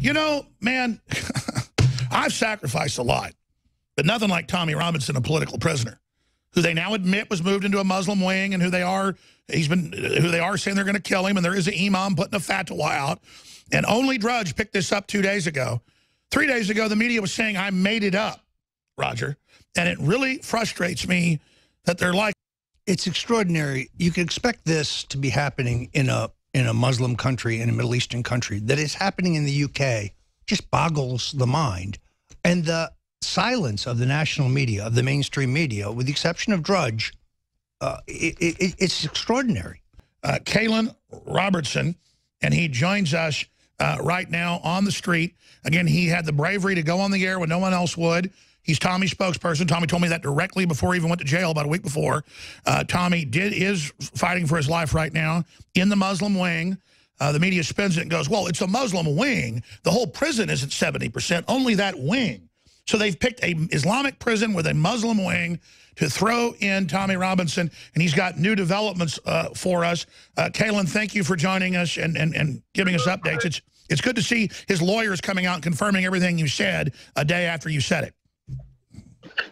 You know, man, I've sacrificed a lot, but nothing like Tommy Robinson, a political prisoner, who they now admit was moved into a Muslim wing and who they are, he's been, who they are saying they're going to kill him, and there is an imam putting a fatwa out. And only Drudge picked this up two days ago. Three days ago, the media was saying I made it up, Roger. And it really frustrates me that they're like. It's extraordinary. You can expect this to be happening in a in a Muslim country, in a Middle Eastern country. That is happening in the UK just boggles the mind. And the silence of the national media, of the mainstream media, with the exception of Drudge, uh, it, it, it's extraordinary. Uh, Caolan Robertson, and he joins us uh, right now on the street. Again, he had the bravery to go on the air when no one else would. He's Tommy's spokesperson. Tommy told me that directly before he even went to jail about a week before. Uh, Tommy did is fighting for his life right now in the Muslim wing. Uh, the media spins it and goes, well, it's a Muslim wing. The whole prison isn't 70%, only that wing. So they've picked a Islamic prison with a Muslim wing to throw in Tommy Robinson, and he's got new developments uh, for us. Uh, Caolan, thank you for joining us and, and, and giving us updates. It's, it's good to see his lawyers coming out and confirming everything you said a day after you said it.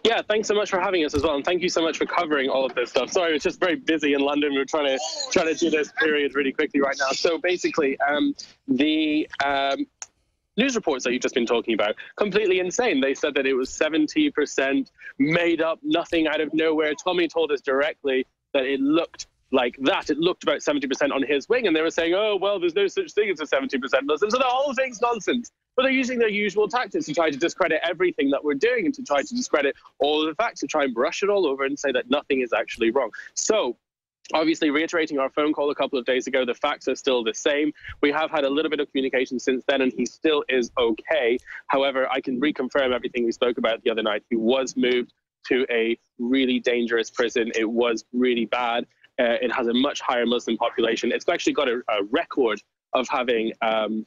Yeah, thanks so much for having us as well, and thank you so much for covering all of this stuff. Sorry, it's just very busy in London. We're trying to trying to do this period really quickly right now. So basically, um, the um, news reports that you've just been talking about completely insane. They said that it was 70% made up, nothing out of nowhere. Tommy told us directly that it looked like that. It looked about 70% on his wing, and they were saying, oh, well, there's no such thing as a 70% Muslim. So the whole thing's nonsense. But they're using their usual tactics to try to discredit everything that we're doing and to try to discredit all the facts, to try and brush it all over and say that nothing is actually wrong. So Obviously, reiterating our phone call a couple of days ago, the facts are still the same. We have had a little bit of communication since then, and he still is okay. However, I can reconfirm everything we spoke about the other night. He was moved to a really dangerous prison. It was really bad. Uh, it has a much higher Muslim population. It's actually got a, a record of having um,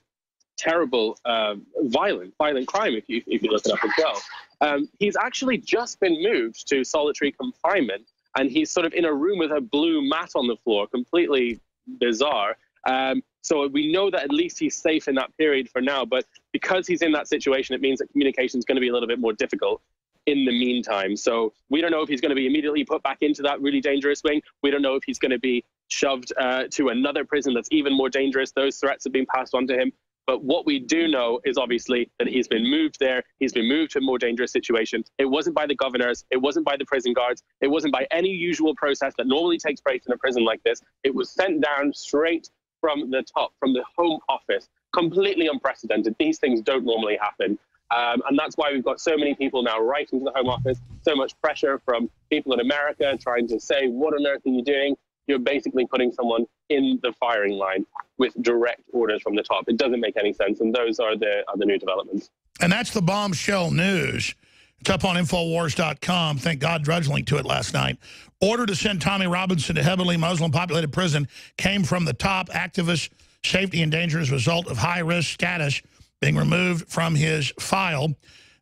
terrible, um, violent, violent crime. If you if you look it up as well, um, he's actually just been moved to solitary confinement, and he's sort of in a room with a blue mat on the floor, completely bizarre. Um, so we know that at least he's safe in that period for now. But because he's in that situation, it means that communication is going to be a little bit more difficult in the meantime. So we don't know if he's going to be immediately put back into that really dangerous wing. We don't know if he's going to be shoved uh, to another prison that's even more dangerous. Those threats have been passed on to him. But what we do know is obviously that he's been moved there. He's been moved to a more dangerous situation. It wasn't by the governors. It wasn't by the prison guards. It wasn't by any usual process that normally takes place in a prison like this. It was sent down straight from the top, from the Home Office. Completely unprecedented. These things don't normally happen. Um, and that's why we've got so many people now writing to the Home Office, so much pressure from people in America trying to say, what on earth are you doing? You're basically putting someone in the firing line with direct orders from the top. It doesn't make any sense. And those are the, are the new developments. And that's the bombshell news. It's up on Infowars.com. Thank God Drudge linked to it last night. Order to send Tommy Robinson to heavily Muslim-populated prison came from the top activist safety and danger as a result of high-risk status being removed from his file.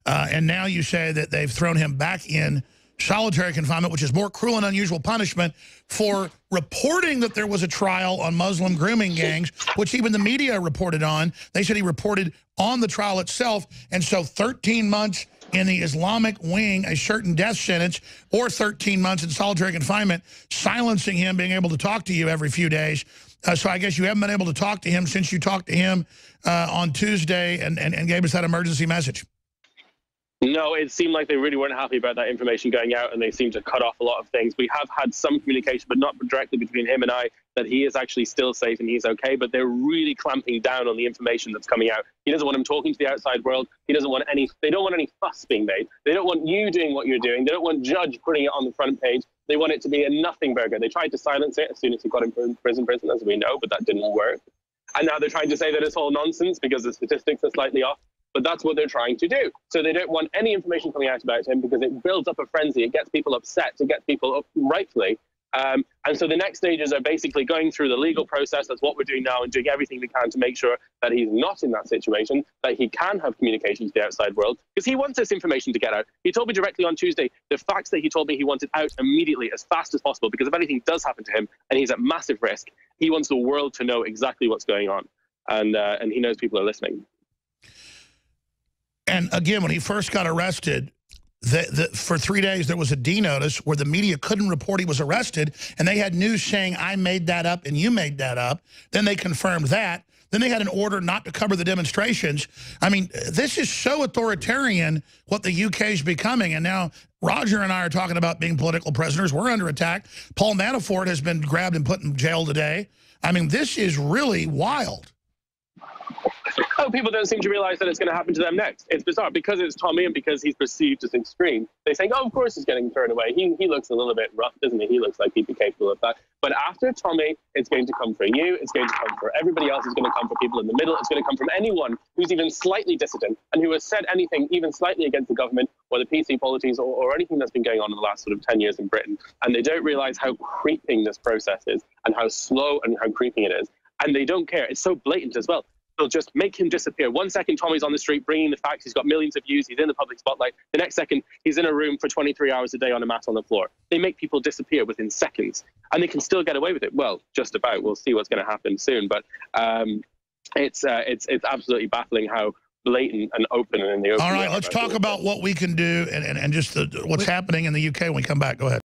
Uh, and now you say that they've thrown him back in solitary confinement, which is more cruel and unusual punishment for reporting that there was a trial on Muslim grooming gangs, which even the media reported on. They said he reported on the trial itself. And so 13 months in the Islamic wing, a certain death sentence, or 13 months in solitary confinement, silencing him, being able to talk to you every few days. Uh, so I guess you haven't been able to talk to him since you talked to him uh, on Tuesday and, and, and gave us that emergency message. No, it seemed like they really weren't happy about that information going out, and they seemed to cut off a lot of things. We have had some communication, but not directly between him and I, that he is actually still safe and he's okay. But they're really clamping down on the information that's coming out. He doesn't want him talking to the outside world. He doesn't want any. They don't want any fuss being made. They don't want you doing what you're doing. They don't want Drudge putting it on the front page. They want it to be a nothing burger. They tried to silence it as soon as he got in prison, prison, as we know, but that didn't work. And now they're trying to say that it's all nonsense because the statistics are slightly off. But that's what they're trying to do. So they don't want any information coming out about him because it builds up a frenzy. It gets people upset. It gets people up rightfully. Um, and so the next stages are basically going through the legal process. That's what we're doing now and doing everything we can to make sure that he's not in that situation, that he can have communication to the outside world, because he wants this information to get out. He told me directly on Tuesday the facts that he told me he wanted out immediately, as fast as possible, because if anything does happen to him and he's at massive risk, he wants the world to know exactly what's going on. And, uh, and he knows people are listening. And again, when he first got arrested, the, the, for three days there was a D notice where the media couldn't report he was arrested, and they had news saying, I made that up and you made that up. Then they confirmed that. Then they had an order not to cover the demonstrations. I mean, this is so authoritarian what the UK is becoming. And now Roger and I are talking about being political prisoners. We're under attack. Paul Manafort has been grabbed and put in jail today. I mean, this is really wild oh, people don't seem to realize that it's going to happen to them next. It's bizarre because it's Tommy and because he's perceived as extreme. They think, oh, of course he's getting thrown away. He, he looks a little bit rough, doesn't he? He looks like he'd be capable of that. But after Tommy, it's going to come for you. It's going to come for everybody else. It's going to come for people in the middle. It's going to come from anyone who's even slightly dissident and who has said anything even slightly against the government or the PC policies or, or anything that's been going on in the last sort of 10 years in Britain. And they don't realize how creeping this process is and how slow and how creeping it is and they don't care. It's so blatant as well they'll just make him disappear. One second, Tommy's on the street bringing the facts. He's got millions of views. He's in the public spotlight. The next second, he's in a room for 23 hours a day on a mat on the floor. They make people disappear within seconds, and they can still get away with it. Well, just about. We'll see what's going to happen soon, but um, it's uh, it's it's absolutely baffling how blatant and open and in the open. All right, let's talk about what we can do and, and, and just the, what's happening in the UK when we come back. Go ahead.